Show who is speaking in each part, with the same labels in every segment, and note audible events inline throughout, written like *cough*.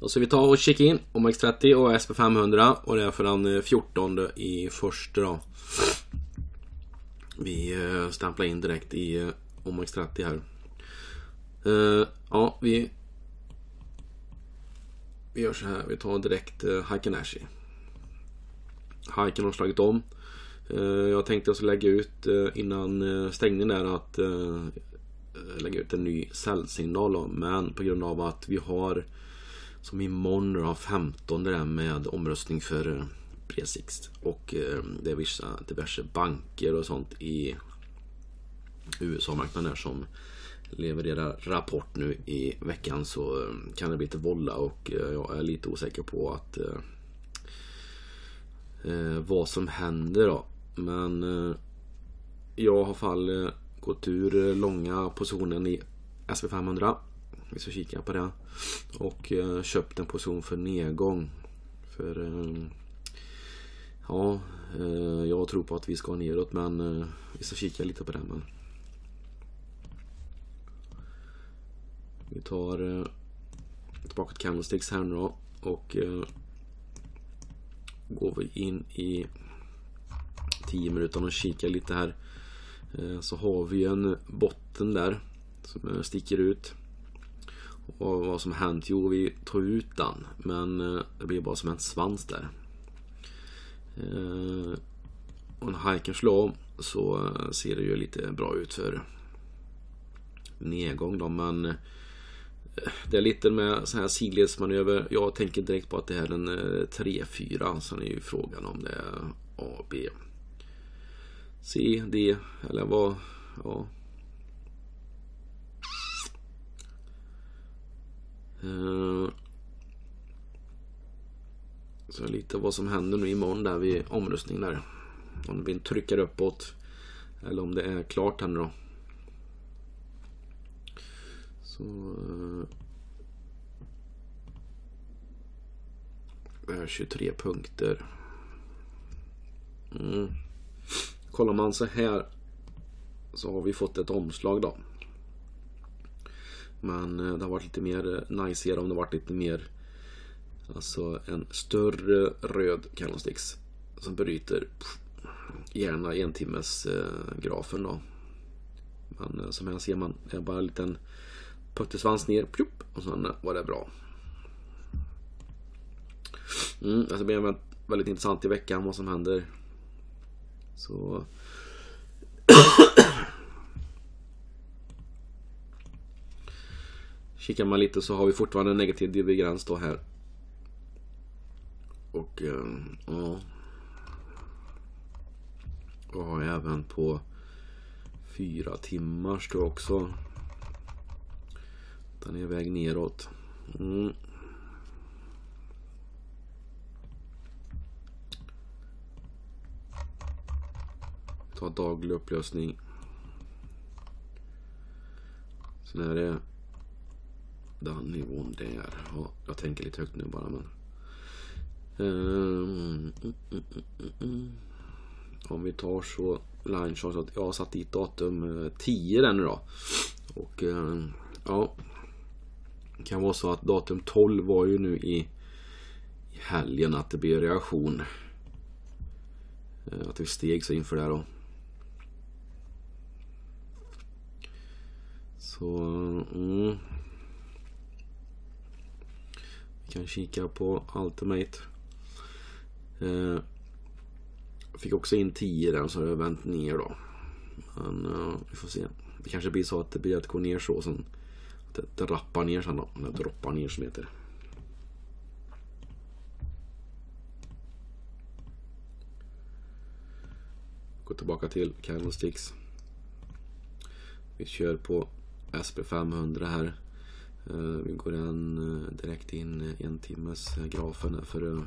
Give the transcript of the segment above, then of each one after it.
Speaker 1: Då ska vi ta och kika in OMX30 och SP500 och det är för den eh, 14 i första då. Vi eh, stämplar in direkt i eh, OMX30 här. Ja, vi vi gör så här, vi tar direkt uh, Haikenashi. Hiken har slagit om. Uh, jag tänkte att lägga ut uh, innan uh, stängningen där att lägga ut en ny säljsignal då, men på grund av att vi har som imorgon då, 15 där med omröstning för eh, Bresixt. och eh, det är vissa diverse banker och sånt i USA-marknaden som levererar rapport nu i veckan så eh, kan det bli lite volla och jag är lite osäker på att eh, vad som händer då. Men eh, jag har i alla fall gått ur långa positionen i SP500. Vi ska kika på det. Och eh, köpt en position för nedgång. För ehm, ja, eh, jag tror på att vi ska neråt men eh, vi ska kika lite på det. Men Vi tar eh, tillbaka till candlesticks här nu då och eh, går vi in i 10 minuter och kikar lite här eh, så har vi en botten där som eh, sticker ut. Och vad som hänt? Jo, vi tog ut den men eh, det blir bara som en svans där. Eh, och när hajken slår om så eh, ser det ju lite bra ut för nedgång då men det är lite med sån här sidledsmanöver. Jag tänker direkt på att det här är en 3-4. Sen är ju frågan om det är A, B, C, D eller vad. Ja. Eh, så lite vad som händer nu imorgon där vid omröstningen där. Om vi trycker uppåt. Eller om det är klart här nu då. Så... Eh, det är 23 punkter. Mm. Kollar man så här så har vi fått ett omslag då. Men eh, det har varit lite mer eh, najsigare om det varit lite mer Alltså en större röd candlesticks som bryter gärna en timmes eh, grafen då. Men eh, som här ser man är bara en liten puttesvans ner, pjup, och sen var det bra. Mm, alltså det blir väldigt intressant i veckan vad som händer. Så... Kikar man lite så har vi fortfarande en negativ divergens då här. Och ehm, ja. Och har även på fyra timmars då också. Den är väg neråt. Mm. Ta daglig upplösning. Sen är det den nivån där. Ja, jag tänker lite högt nu bara men. Um, mm, mm, mm, Om vi tar så line chart. Jag har satt dit datum eh, 10 där nu då. Och um, ja. Det kan vara så att datum 12 var ju nu i, i helgen att det blir reaktion. Eh, att det steg så inför det då. Så, mm. Vi kan kika på Ultimate. Eh, fick också in 10 där så har det vänt ner då. Men eh, vi får se. Det kanske blir så att det blir att gå ner så. Sen det rappar ner sen då. Eller droppar ner som heter. Gå tillbaka till candlesticks. Vi kör på SP500 här. Eh, vi går en, eh, direkt in eh, en timmes grafen för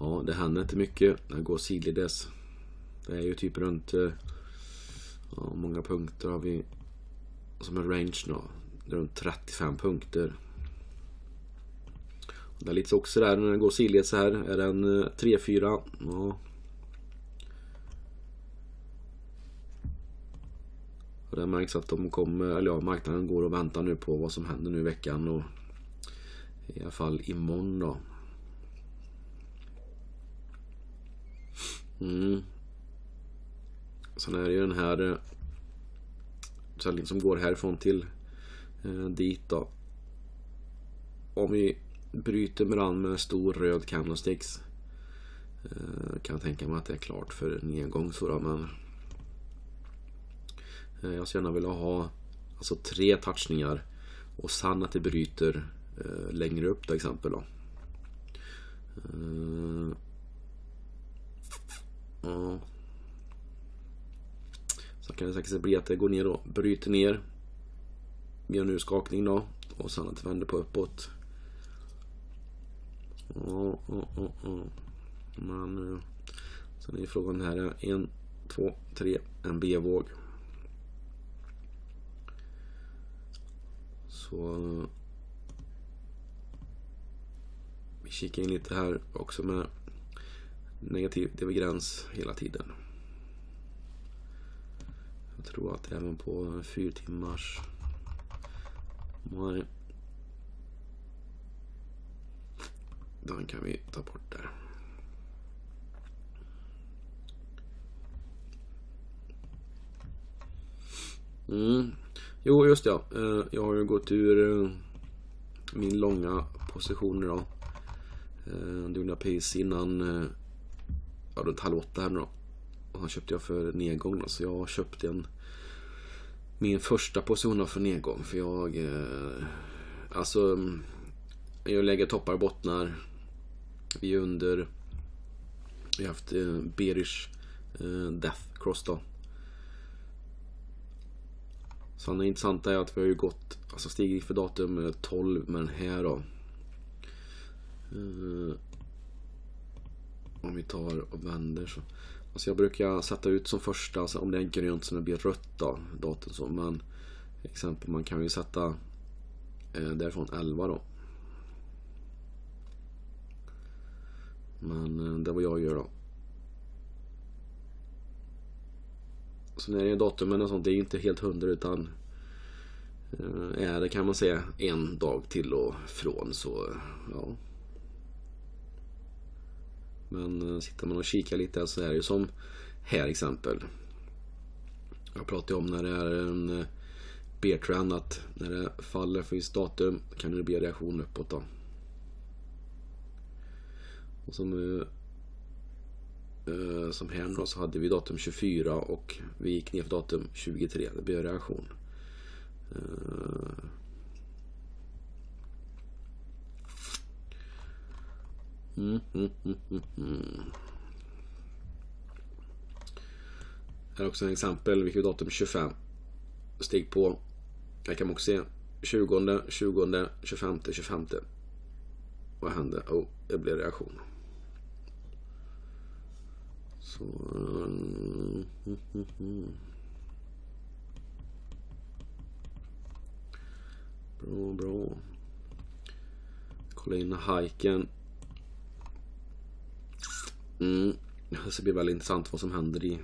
Speaker 1: Ja, det händer inte mycket. Det går sidledes. Det är ju typ runt ja, många punkter har vi som en range då runt 35 punkter. Det är lite också där när den går sidled så här. Är den 3-4? Ja. Det märks att de kommer, eller ja, marknaden går och väntar nu på vad som händer nu i veckan. Och I alla fall imorgon då. Mm. Sen är det ju den här eh, säljningen som går härifrån till eh, dit då. Om vi bryter med den med en stor röd candlesticks. Eh, kan jag tänka mig att det är klart för nedgång så då, men Eh, jag skulle gärna vilja ha alltså tre touchningar och sen att det bryter eh, längre upp till exempel då. Eh, ja. Så kan det säkert bli att det går ner och bryter ner. Gör en urskakning då. Och sen att det vänder på uppåt. Ja, ja, ja, ja. Men eh, sen är frågan här. En, två, tre. En B-våg. Så vi kikar in lite här också med negativ divergens hela tiden. Jag tror att även på fyra timmars... Nej. Den kan vi ta bort där. Mm. Jo, just det. Ja. Eh, jag har ju gått ur eh, min långa position idag. Eh, det gjorde jag precis innan, ja runt halv åtta här nu då. Och han köpte jag för nedgång då, så jag köpte en min första position för nedgång. För jag, alltså, jag lägger toppar och bottnar. Vi är under, vi har haft Berish Death Cross då. Sen det intressanta är att vi har ju gått, alltså stigit för datum eh, 12 med den här då. Uh, om vi tar och vänder så. Alltså jag brukar sätta ut som första, alltså om det är grönt så det blir rött då, datum så. Men exempel man kan ju sätta eh, därifrån 11 då. Men eh, det är vad jag gör då. Sen är det datumen och sånt, det är inte helt hundra utan eh, är det kan man säga en dag till och från så ja. Men eh, sitter man och kikar lite så är det ju som här exempel. Jag pratade om när det är en eh, B-trend att när det faller för visst datum kan det bli en reaktion uppåt då. Och som Eh, som här då så hade vi datum 24 och vi gick ner för datum 23. Det blev reaktion. Eh. Mm, mm, mm, mm, mm, Här är också ett exempel. vilket datum 25. Steg på. Här kan man också se 20, 20, 25, 25. Vad hände? Oh, det blev reaktion. Så... *laughs* Bra, bra. Kolla in hajken. Mm. Det blir väldigt intressant vad som händer i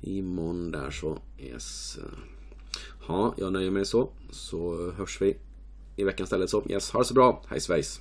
Speaker 1: imorgon där så. Yes. Ja, jag nöjer mig så. Så hörs vi i veckan istället så. Yes, ha det så bra. Hej svejs.